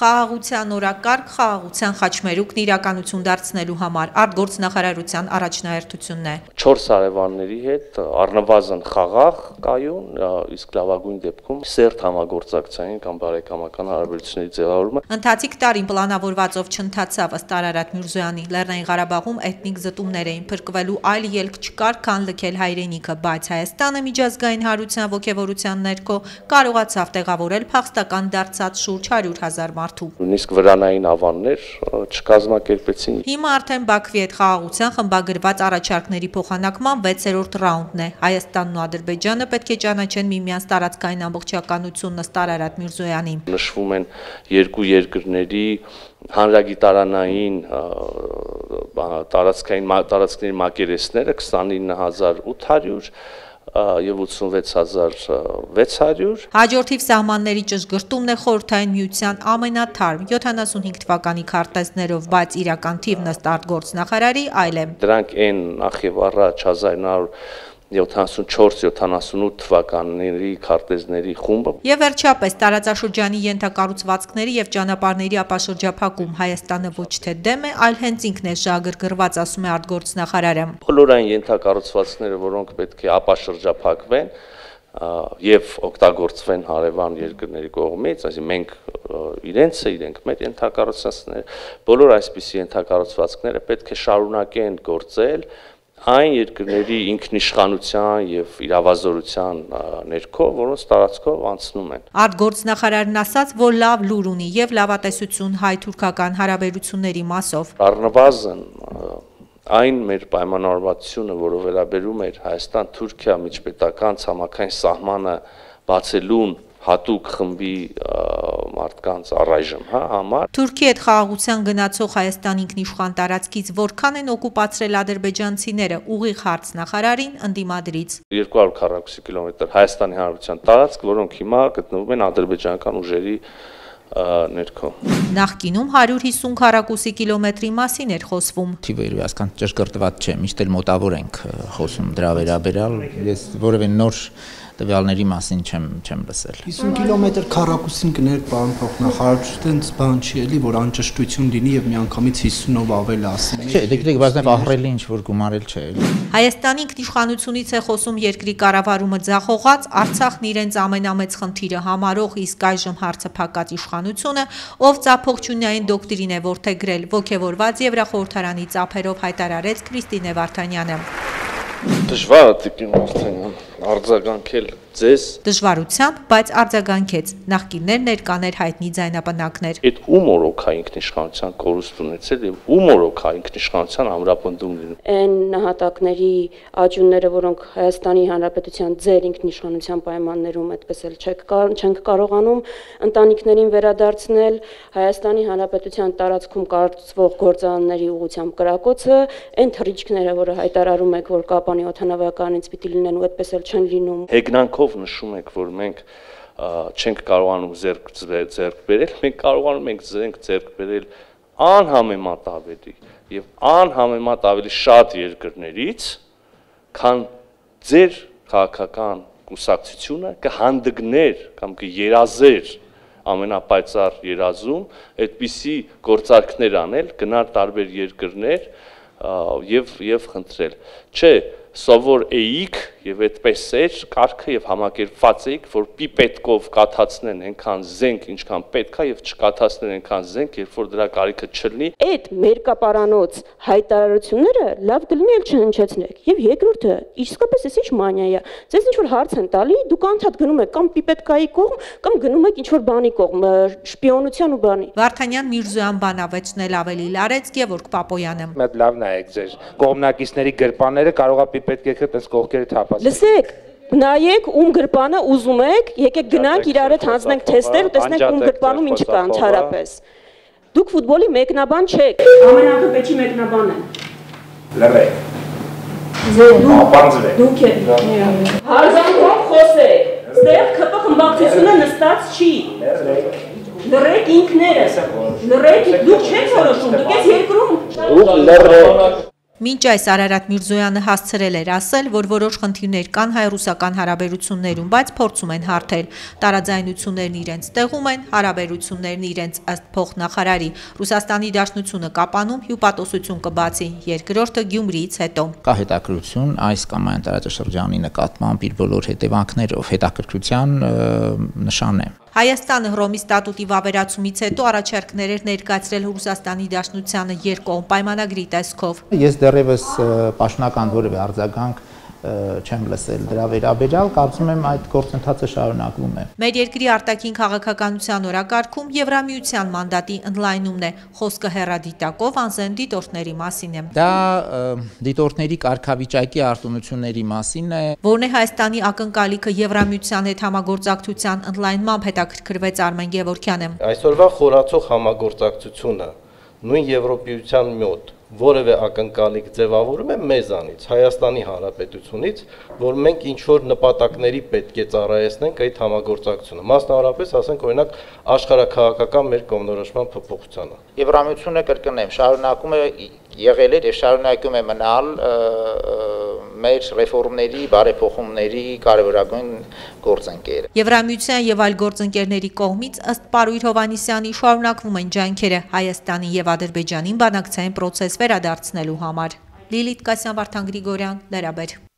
Խաղաղության օրակարգ խաղաղության խաչմերուկն իրականություն դարձնելու համար արտգործնախարարության առաջնահերթությունն է։ 4 հարևանների հետ առնվազն խաղաղ կայուն, իսկ լավագույն դեպքում սերտ համագործակցային կամ բարեկամական հարաբերությունների ձևավորումը։ Ընթացիկ տարին պլանավորվածով չընթացավ ըստ Արարատ Միրզոյանի։ Լեռնային Ղարաբաղում էթնիկ զտումներ էին փրկվելու այլ ելք չկար, քան լքել հայրենիքը, բայց Հայաստանը միջազգային հարության ողջավորության ներքո կարողացավ տեղավորել փախստական դարձած շուրջ 100 000 մարդ մարդու։ Նույնիսկ վրանային ավաններ չկազմակերպեցին։ Հիմա արդեն Բաքվի հետ խաղաղության խմբագրված առաջարկների փոխանակման 6-րդ ռաունդն է։ Հայաստանն ու Ադրբեջանը պետք է ճանաչեն միմյանց տարածքային ամբողջականությունն ըստ Արարատ Միրզոյանի։ Նշվում են երկու երկրների հանրագիտարանային տարածքային տարածքների մակերեսները 29800 եւ 86600 Հաջորդիվ սահմանների ճշգրտումն է խորհրդային միության ամենաթարմ 75 թվականի քարտեզներով, բայց իրական թիվն ըստ արտգործնախարարի այլ է։ Դրանք այն նախ եւ առաջ 1900 74-78 թվականների քարտեզների խումբը։ Եվ վերջապես տարածաշրջանի ենթակառուցվածքների եւ ճանապարհների ապաշրջափակում Հայաստանը ոչ թե դեմ է, այլ հենց ինքն է շահագրգռված, ասում է արտգործնախարարը։ Բոլորային ենթակառուցվածքները, որոնք պետք է ապաշրջափակվեն, եւ օգտագործվեն հարևան երկրների կողմից, այսինքն մենք իրենցը, իրենք մեր ենթակառուցվածքները, բոլոր այսպիսի ենթակառուցվածքները պետք է շարունակեն գործել այն երկրների ինքնիշխանության եւ իրավազորության ներքո, որոնց տարածքով անցնում են։ Արտգործնախարարն ասաց, որ լավ լուր ունի եւ լավատեսություն հայ-թուրքական հարաբերությունների մասով։ Առնվազն այն մեր պայմանավորվածությունը, որը վերաբերում էր Հայաստան-Թուրքիա միջպետական ցամաքային սահմանը բացելուն հատուկ խմբի մարդկանց առայժմ, հա, համար։ Թուրքի հետ խաղաղության գնացող Հայաստան ինքնիշխան տարածքից որքան են օկուպացրել ադրբեջանցիները, ուղիղ հարց նախարարին ընդդիմադրից։ 200 քառակուսի կիլոմետր Հայաստանի Հանրապետության տարածք, որոնք հիմա գտնվում են ադրբեջանական ուժերի ներքո։ Նախկինում 150 քառակուսի կիլոմետրի մասին էր խոսվում։ Թիվը իրոք ասկան ճշգրտված չէ, միշտ էլ մոտավոր ենք խոսում դրա վերաբերյալ։ Ես որևէ նոր տվյալների մասին չեմ չեմ լսել 50 կիլոմետր քառակուսին կներ պարոն փոխնախարարություն տենց բան չի էլի որ անճշտություն լինի եւ միանգամից 50-ով ավել ասի չէ դե դեք բայց դա ահռելի ինչ որ գումարել չէ էլի Հայաստանի ինքնիշխանությունից է խոսում երկրի կառավարումը ձախողած Արցախն իրենց ամենամեծ խնդիրը համարող իսկ այժմ հարցը փակած իշխանությունը ով ծափողջունային դոկտրին է որթե գրել ողևորված Եվրախորհրդարանի ծափերով հայտարարեց Քրիստինե Վարդանյանը Դժվար է տիկին Վարդանյան արձագանքել ձեզ դժվարությամբ, բայց արձագանքեց։ Նախկիններ ներկաներ հայտնի ձայնապնակներ։ Այդ ում օրոքա ինքնիշխանության կորուստ ունեցել եւ ում օրոքա ինքնիշխանության ամրապնդում լինում։ Այն նահատակների աջունները, որոնք Հայաստանի Հանրապետության ձեր ինքնիշխանության պայմաններում այդպես էլ չեք չենք կարողանում ընտանիքներին վերադարձնել Հայաստանի Հանրապետության տարածքում կարծվող գործարանների ուղությամբ կրակոցը, այն թռիչքները, որը հայտարարում եք, որ Կապանի օթանավականից պիտի լինեն ու այդպես էլ չեն լինում։ Հեգնանքով նշում եք, որ մենք չենք կարողանում ձեռք ձեռք բերել, մենք կարողանում ենք ձենք ձեռք բերել անհամեմատ ավելի եւ անհամեմատ ավելի շատ երկրներից, քան ձեր քաղաքական կուսակցությունը կհանդգներ կամ կերազեր ամենապայծառ երազում այդպիսի գործարքներ անել, գնալ տարբեր երկրներ եւ եւ խնդրել։ Չէ, սովոր էիք եւ այդպես էր կարգը եւ համակերպված էիք, որ պիպետկով կաթացնեն այնքան զենք, ինչքան պետք է եւ չկաթացնեն այնքան զենք, երբ որ դրա կարիքը չլինի։ Այդ մերկապարանոց հայտարարությունները լավ կլինի էլ չհնչեցնեք։ Եվ երկրորդը, իսկապես էս ինչ մանիա է։ Ձեզ ինչ որ հարց են տալի, դուք անդադ գնում եք կամ պիպետկայի կողմ, կամ գնում եք ինչ որ բանի կողմ, շպիոնության ու բանի։ Վարդանյան Միրզոյան բանավեճնել ավելի Լարեցկ Գևորգ Պապոյանը։ Մեծ լավ նայեք ձեր կողմնակիցների գրպանները կարողա պիպետ եկեք այդպես կողքերը թափած։ Լսեք, նայեք ում գրպանը ուզում եք, եկեք գնանք իրար հետ հանձնենք թեստեր ու տեսնենք ում գրպանում ինչ կա ընդհանրապես։ Դուք ֆուտբոլի մեկնաբան չեք։ Ամենախփեչի մեկնաբան են։ Լրեք։ Ձեր դուք եք։ Հարգանքով խոսեք։ Ստեղ ԿՊ խմբակցությունը նստած չի։ Լրեք ինքներս։ Լրեք դուք չեք որոշում, դուք ես երկրում։ Դուք լրեք։ Մինչ այս Արարատ Միրզոյանը հասցրել էր ասել, որ որոշ խնդիրներ կան հայ-ռուսական հարաբերություններում, բայց փորձում են հարթել։ Տարաձայնություններն իրենց տեղում են, հարաբերություններն իրենց ըստ փոխնախարարի։ Ռուսաստանի Դաշնությունը կապանում հյուպատոսություն կբացի երկրորդը Գյումրիից հետո։ Կա հետաքրություն այս կամ այն տարածաշրջանի նկատմամբ իր բոլոր հետևանքներով հետաքրքրության նշան է։ Հայաստանը Հռոմի ստատուտի վավերացումից հետո առաջարկներ էր ներկայացրել Ռուսաստանի Դաշնությանը երկկողմ պայմանագրի տեսքով։ Ես դեռևս պաշտոնական որևէ արձագանք չեմ լսել դրա վերաբերյալ, կարծում եմ այդ գործընթացը շարունակվում է։ Մեր երկրի արտաքին քաղաքականության օրակարգում Եվրամիության մանդատի ընդլայնումն է, խոսքը հերադիտակով անզեն դիտորդների մասին է։ Դա դիտորդների կարգավիճակի արտոնությունների մասին է։ Որն է Հայաստանի ակնկալիքը Եվրամիության հետ համագործակցության ընդլայնմամբ հետաքրքրվեց Արմեն Գևորքյանը։ Այսօրվա խորացող համագործակցությունը նույն Եվրոպիության մոտ որևէ ակնկալիք ձևավորում է մեզանից, Հայաստանի Հանրապետությունից, որ մենք ինչ որ նպատակների պետք է ծառայեցնենք այդ համագործակցությունը։ Մասնավորապես, ասենք օրինակ աշխարհակաղակական մեր կողմնորոշման փոփոխությանը։ Եվրամիությունը կրկնեմ, շարունակում է եղել էր եւ շարունակում է մնալ մեր ռեֆորմների, բարեփոխումների կարևորագույն գործընկերը։ Եվրամիության եւ այլ գործընկերների կողմից ըստ Պարույր Հովանիսյանի շարունակվում են ջանքերը Հայաստանի եւ Ադրբեջանին բանակցային process վերադարձնելու համար։ Լիլիթ Կասյան Վարդան Գրիգորյան, Լերաբեր։